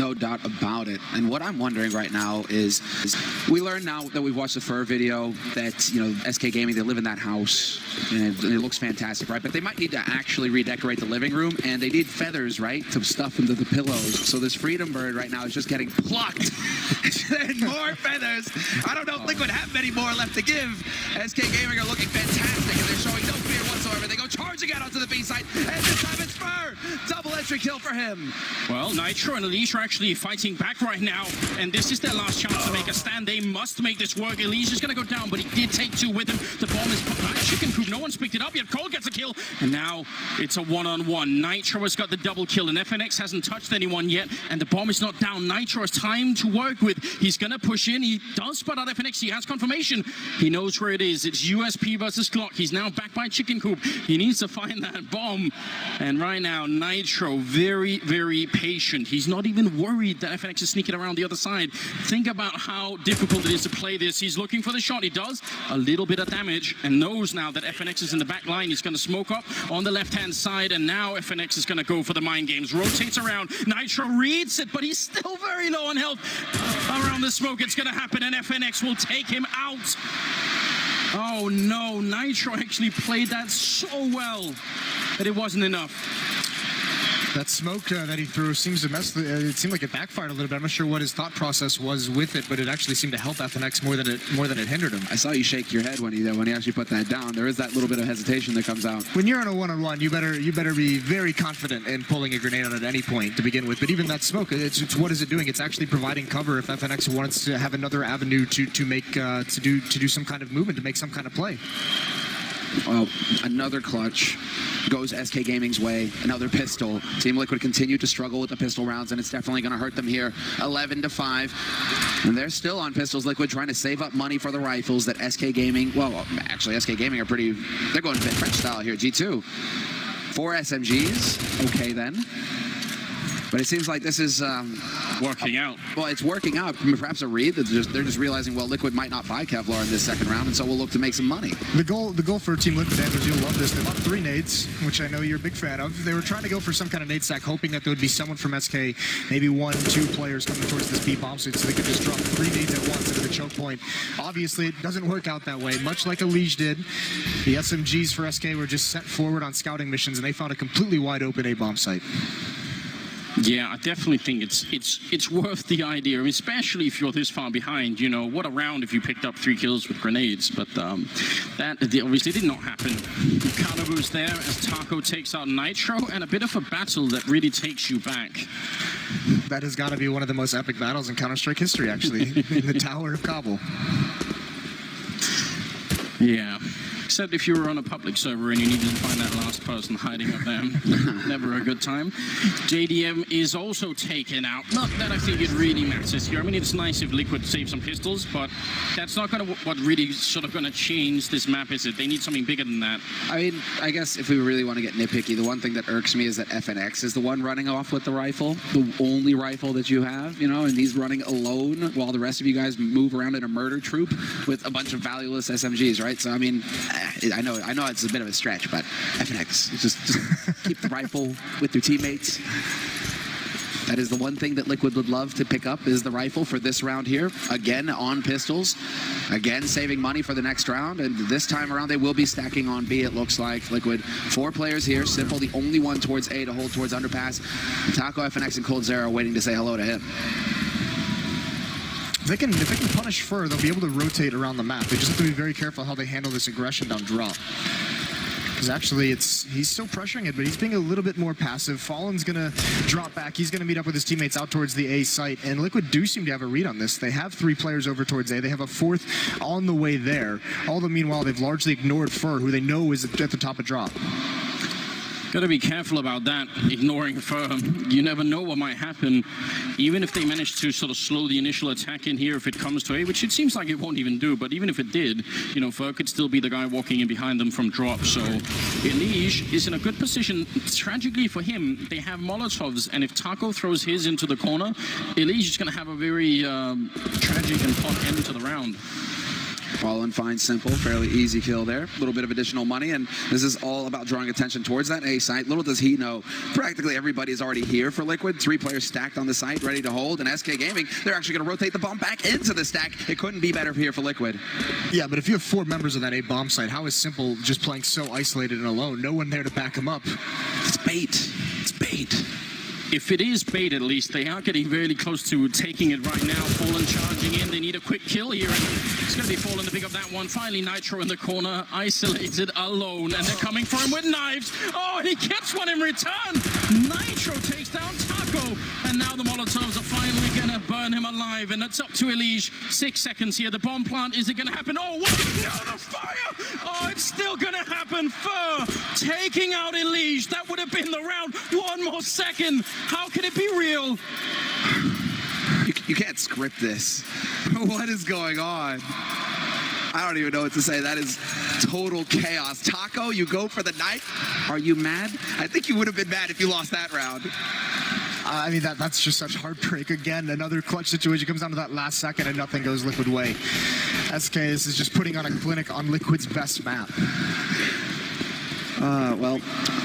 No doubt about it. And what I'm wondering right now is, is we learned now that we've watched the Fur video that, you know, SK Gaming, they live in that house and it, looks fantastic, right? But they might need to actually redecorate the living room and they need feathers, right, to stuff into the pillows. So this Freedom Bird right now is just getting plucked. and more feathers. I don't know if Liquid have many more left to give. SK Gaming are looking fantastic Charging out onto the B side and this time it's Fur. Double entry kill for him. Well, Nitro and Elige are actually fighting back right now, and this is their last chance to make a stand. They must make this work. Elige is going to go down, but he did take two with him. The bomb is put Chicken Coop. No one's picked it up yet. Cole gets a kill, and now it's a one-on-one. Nitro has got the double kill, and FNX hasn't touched anyone yet, and the bomb is not down. Nitro has time to work with. He's going to push in. He does spot out FNX. He has confirmation. He knows where it is. It's USP versus Glock. He's now back by Chicken Coop. He needs to find that bomb, and right now, Nitro very, very patient. He's not even worried that FNX is sneaking around the other side. Think about how difficult it is to play this. He's looking for the shot. He does a little bit of damage and knows now that FNX is in the back line. He's going to smoke up on the left-hand side, and now FNX is going to go for the mind games. Rotates around. Nitro reads it, but he's still very low on health. Around the smoke, it's going to happen, and FNX will take him out. Oh no, Nitro actually played that so well that it wasn't enough. That smoke uh, that he threw seems to mess. The, uh, it seemed like it backfired a little bit. I'm not sure what his thought process was with it, but it actually seemed to help FNX more than it more than it hindered him. I saw you shake your head when he when he actually put that down. There is that little bit of hesitation that comes out. When you're on a one-on-one, you better you better be very confident in pulling a grenade on at any point to begin with. But even that smoke, it's, it's what is it doing? It's actually providing cover if FNX wants to have another avenue to to make uh, to do to do some kind of movement to make some kind of play. Well, another clutch goes SK Gaming's way. Another pistol. Team Liquid continue to struggle with the pistol rounds, and it's definitely going to hurt them here. 11 to 5. And they're still on pistols. Liquid trying to save up money for the rifles that SK Gaming, well, actually, SK Gaming are pretty, they're going a bit French style here. G2. Four SMGs. Okay, then. But it seems like this is um, working out. Well, it's working out. Perhaps a read. They're just, they're just realizing, well, Liquid might not buy Kevlar in this second round, and so we'll look to make some money. The goal, the goal for Team Liquid, Andrews, you'll love this. They bought three nades, which I know you're a big fan of. They were trying to go for some kind of nade stack, hoping that there would be someone from SK, maybe one, two players coming towards this B bomb suit, so they could just drop three nades at once into the choke point. Obviously, it doesn't work out that way. Much like Elige did, the SMGs for SK were just sent forward on scouting missions, and they found a completely wide open A bomb site. Yeah, I definitely think it's it's it's worth the idea, especially if you're this far behind. You know, what a round if you picked up three kills with grenades, but um, that obviously did not happen. Carnibu's there as Taco takes out Nitro, and a bit of a battle that really takes you back. That has got to be one of the most epic battles in Counter-Strike history, actually, in the Tower of Kabul. Yeah. Except if you were on a public server and you needed to find that last person hiding up there. Never a good time. JDM is also taken out. Not that I think it really matters here. I mean, it's nice if Liquid saves some pistols, but that's not going to what really sort of going to change this map, is it? They need something bigger than that. I mean, I guess if we really want to get nitpicky, the one thing that irks me is that FNX is the one running off with the rifle, the only rifle that you have, you know, and he's running alone while the rest of you guys move around in a murder troop with a bunch of valueless SMGs, right? So, I mean, I know, I know it's a bit of a stretch, but FNX, just, just keep the rifle with your teammates. That is the one thing that Liquid would love to pick up is the rifle for this round here. Again, on pistols. Again, saving money for the next round. And this time around, they will be stacking on B, it looks like. Liquid, four players here. Simple, the only one towards A to hold towards underpass. Taco, FNX, and Cold coldzera waiting to say hello to him. If they can, if they can punish Fur, they'll be able to rotate around the map. They just have to be very careful how they handle this aggression down drop. Because actually, it's he's still pressuring it, but he's being a little bit more passive. Fallen's going to drop back. He's going to meet up with his teammates out towards the A site. And Liquid do seem to have a read on this. They have three players over towards A. They have a fourth on the way there. All the meanwhile, they've largely ignored Fur, who they know is at the top of drop. Got to be careful about that, ignoring firm. You never know what might happen, even if they manage to sort of slow the initial attack in here if it comes to A, which it seems like it won't even do, but even if it did, you know, Fur could still be the guy walking in behind them from drop, so Elige is in a good position. Tragically for him, they have Molotovs, and if Taco throws his into the corner, Elige is going to have a very um, tragic and hot end to the round. Fallen finds Simple, fairly easy kill there. A little bit of additional money, and this is all about drawing attention towards that A site. Little does he know, practically everybody is already here for Liquid. Three players stacked on the site, ready to hold, and SK Gaming, they're actually going to rotate the bomb back into the stack. It couldn't be better here for Liquid. Yeah, but if you have four members of that A bomb site, how is Simple just playing so isolated and alone? No one there to back him up. It's bait. It's bait. If it is bait, at least, they are getting really close to taking it right now. Fallen charging in. They need a quick kill here. And It's going to be Fallen to pick up that one. Finally, Nitro in the corner, isolated, alone. And they're coming for him with knives. Oh, he gets one in return. Nitro takes down Taco. And now the Molotovs are finally going to burn him alive. And it's up to Elige. Six seconds here. The bomb plant, is it going to happen? Oh, what? No, the fire! Oh, it's still going to happen. Fur taking out Elige. That would have been the round. One more second. How can it be real? You, you can't script this. what is going on? I don't even know what to say. That is total chaos. Taco, you go for the knife. Are you mad? I think you would have been mad if you lost that round. Uh, I mean, that that's just such heartbreak. Again, another clutch situation comes down to that last second and nothing goes Liquid way. SK, this is just putting on a clinic on Liquid's best map. Uh, well,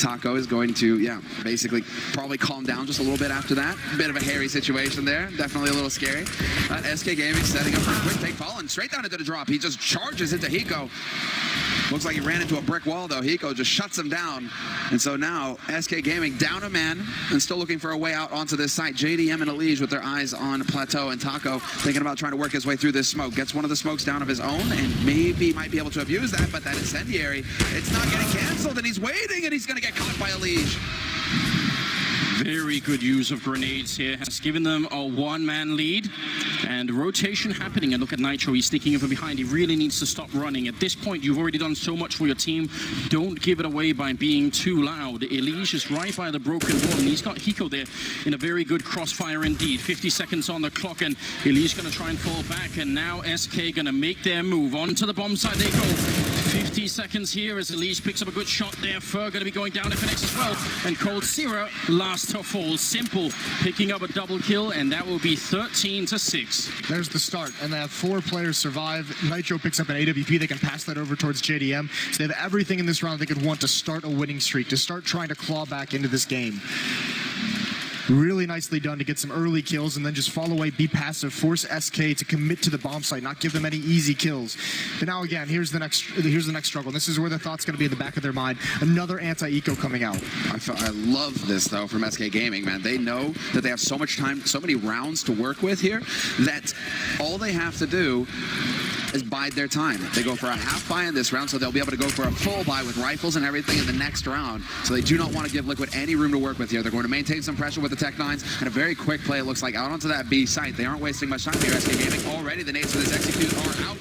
Taco is going to, yeah, basically probably calm down just a little bit after that. Bit of a hairy situation there. Definitely a little scary. SK Gaming setting up for a quick take. Fallen straight down into the drop. He just charges into Hiko. Looks like he ran into a brick wall, though. Hiko just shuts him down. And so now, SK Gaming down a man and still looking for a way out onto this site. JDM and Elige with their eyes on Plateau and Taco thinking about trying to work his way through this smoke. Gets one of the smokes down of his own and maybe might be able to abuse that, but that incendiary, it's not getting canceled and he's waiting and he's going to get caught by Elige. Very good use of grenades here. Has given them a one-man lead. And rotation happening. And look at Nitro. He's sneaking in from behind. He really needs to stop running. At this point, you've already done so much for your team. Don't give it away by being too loud. Elige is right by the broken wall. And he's got Hiko there in a very good crossfire indeed. 50 seconds on the clock. And Elige going to try and fall back. And now SK going to make their move. Onto the bomb side they go. 50 seconds here as Elige picks up a good shot there. Fur going to be going down FNX as well. And coldzera last to fall. Simple picking up a double kill, and that will be 13 to 6. There's the start, and they have four players survive. Nitro picks up an AWP. They can pass that over towards JDM. So they have everything in this round they could want to start a winning streak, to start trying to claw back into this game. Really nicely done to get some early kills and then just fall away, be passive, force SK to commit to the bomb site, not give them any easy kills. But now again, here's the next here's the next struggle. This is where the thought's going to be in the back of their mind. Another anti-eco coming out. I, I love this though from SK Gaming, man. They know that they have so much time, so many rounds to work with here that all they have to do is bide their time. They go for a half buy in this round, so they'll be able to go for a full buy with rifles and everything in the next round. So they do not want to give Liquid any room to work with here. They're going to maintain some pressure with the Tech Nines and a very quick play. It looks like out onto that B site. They aren't wasting much time here. SK Gaming already. The nades for this execute are out.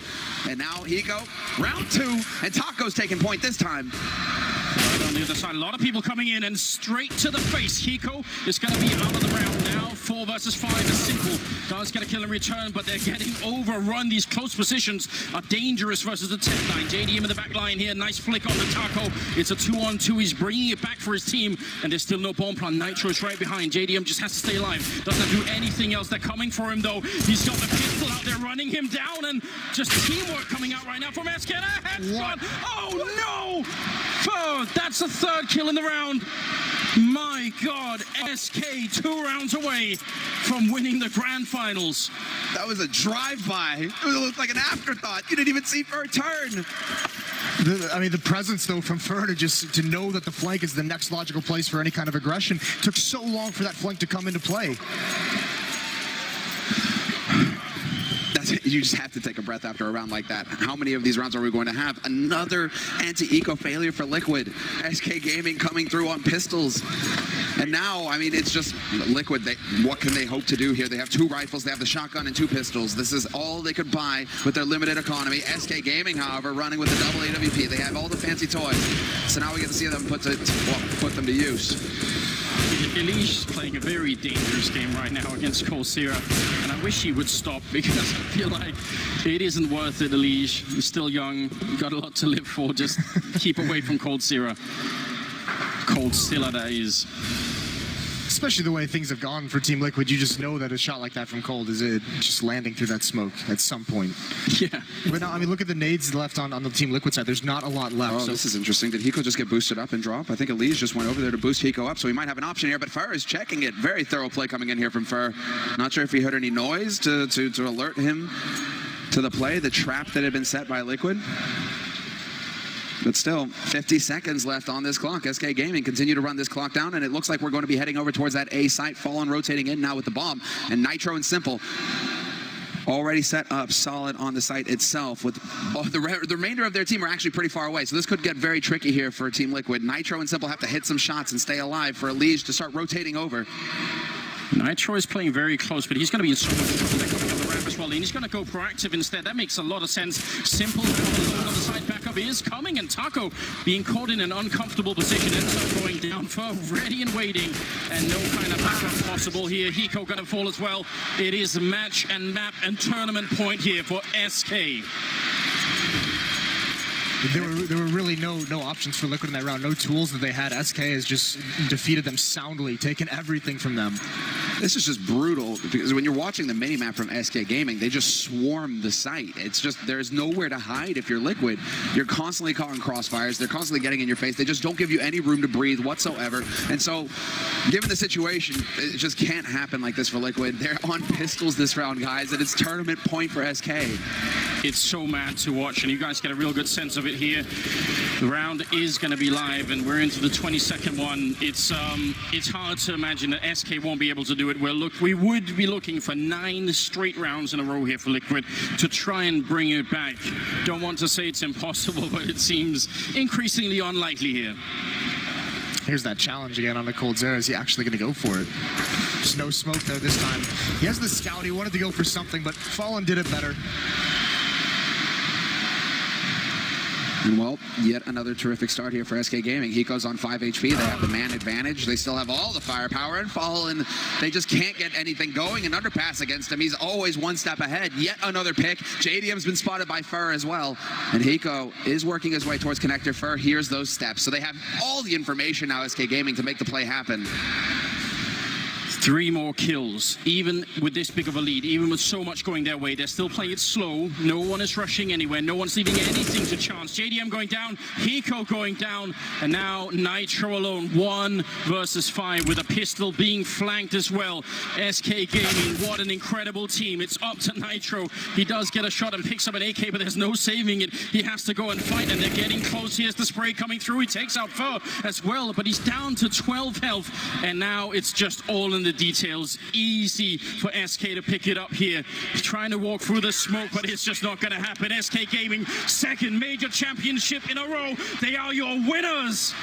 And now Hiko, round two, and Taco's taking point this time. Right on the other side, a lot of people coming in and straight to the face. Hiko is going to be out of the round now. Four versus five is simple. Does get a kill in return, but they're getting overrun. These close positions are dangerous versus the Tech Nine. JDM in the back line here. Nice flick on the Taco. It's a two-on-two. He's bringing it back for his team, and there's still no bomb plan. Nitro is right behind. JDM just has to stay alive. Doesn't do anything else. They're coming for him, though. He's got the out there running him down, and just teamwork coming out right now from SK. And headshot. Oh, no! Four. That's the third kill in the round. My God, SK two rounds away from winning the grand finals. That was a drive-by. It looked like an afterthought. You didn't even see for a turn. The, I mean, the presence though from Fur to just to know that the flank is the next logical place for any kind of aggression took so long for that flank to come into play. That's, you just have to take a breath after a round like that. How many of these rounds are we going to have? Another anti-eco failure for Liquid. SK Gaming coming through on pistols. And now, I mean, it's just Liquid. They, what can they hope to do here? They have two rifles, they have the shotgun and two pistols. This is all they could buy with their limited economy. SK Gaming, however, running with the double AWP. They have all the fancy toys. So now we get to see them put, to, well, put them to use. Elige is playing a very dangerous game right now against coldzera, and I wish he would stop because I feel like it isn't worth it, Elige. You're still young, you've got a lot to live for. Just keep away from coldzera. Coldzilla, that is. Especially the way things have gone for Team Liquid, you just know that a shot like that from Cold is it just landing through that smoke at some point. Yeah. But now, I mean, look at the nades left on, on the Team Liquid side. There's not a lot left. Oh, so this is interesting. Did Hiko just get boosted up and drop? I think Elige just went over there to boost Hiko up, so he might have an option here. But Fur is checking it. Very thorough play coming in here from Fur. Not sure if he heard any noise to, to, to alert him to the play, the trap that had been set by Liquid. But still, 50 seconds left on this clock. SK Gaming continue to run this clock down, and it looks like we're going to be heading over towards that A site. Fallen rotating in now with the bomb, and Nitro and Simple already set up solid on the site itself with oh, the, re- the remainder of their team are actually pretty far away so this could get very tricky here for team liquid nitro and simple have to hit some shots and stay alive for Elige to start rotating over Nitro is playing very close, but he's going to be in so much trouble. He's going to go proactive instead. That makes a lot of sense. Simple on the side backup is coming, and Taco being caught in an uncomfortable position ends up going down for ready and waiting, and no kind of backup possible here. Hiko going to fall as well. It is match and map and tournament point here for SK. There were, there were really no no options for Liquid in that round. No tools that they had. SK has just defeated them soundly, taken everything from them. This is just brutal because when you're watching the mini map from SK Gaming they just swarm the site. It's just there's nowhere to hide if you're liquid. You're constantly in crossfires. They're constantly getting in your face. They just don't give you any room to breathe whatsoever. And so given the situation it just can't happen like this for liquid. They're on pistols this round guys and it's tournament point for SK It's so mad to watch, and you guys get a real good sense of it here. The round is going to be live, and we're into the 22nd one. It's um, it's hard to imagine that SK won't be able to do it. Well, look, we would be looking for nine straight rounds in a row here for Liquid to try and bring it back. Don't want to say it's impossible, but it seems increasingly unlikely here. Here's that challenge again on the coldzera. Is he actually going to go for it? Just no smoke there this time. He has the scout. He wanted to go for something, but Fallen did it better. And well, yet another terrific start here for SK Gaming. Hiko's on 5 HP. They have the man advantage. They still have all the firepower and Fallen. They just can't get anything going. An underpass against him. He's always one step ahead. Yet another pick. JDM's been spotted by Fur as well. And Hiko is working his way towards connector. Fur hears those steps. So they have all the information now, SK Gaming, to make the play happen. Three more kills, even with this big of a lead, even with so much going their way. They're still playing it slow. No one is rushing anywhere. No one's leaving anything to chance. JDM going down, Hiko going down, and now Nitro alone. One versus five with a pistol being flanked as well. SK Gaming, what an incredible team. It's up to Nitro. He does get a shot and picks up an AK, but there's no saving it. He has to go and fight, and they're getting close. Here's the spray coming through. He takes out Fur as well, but he's down to 12 health, and now it's just all in the details. Easy for SK to pick it up here. He's trying to walk through the smoke, but it's just not going to happen. SK Gaming, second major championship in a row. They are your winners.